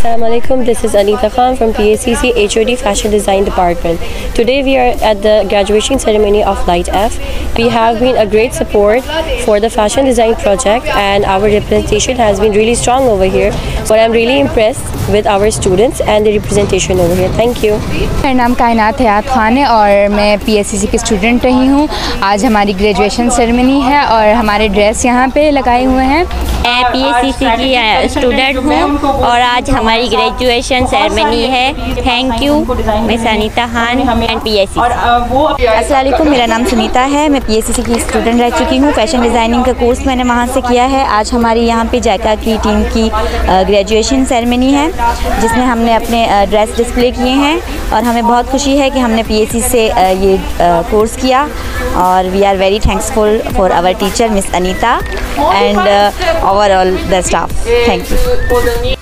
Assalamualaikum. This is Anita Khan from PACC HOD Fashion Design Department. Today we are at the graduation ceremony of Light F. We have been a great support for the fashion design project and our representation has been really strong over here. So I'm really impressed with our students and the representation over here. Thank you. मेरा नाम कायनात हयात खान है और मैं पीएससीसी की student रही हूँ आज हमारी ग्रेजुएशन सेरेमनी है और हमारे ड्रेस यहाँ पे लगाए हुए हैं मैं पीएससीसी की स्टूडेंट हूँ और आज हमारी ग्रेजुएशन सेरेमनी है। Thank you miss Anita Khan and P PSC Aslam मेरा नाम सुनीता है। मैं पीएससीसी की स्टूडेंट रह चुकी हूँ। फ़ैशन डिज़ाइनिंग का कोर्स मैंने वहाँ से किया है। आज हमारी यहाँ पे जायका की टीम की ग्रेजुएशन सेरेमनी है जिसमें हमने अपने ड्रेस डिस्प्ले किए हैं और हमें बहुत खुशी है कि हमने पीएससी से ये कोर्स किया और we are very thanksful for our teacher miss Anita and overall the staff thank you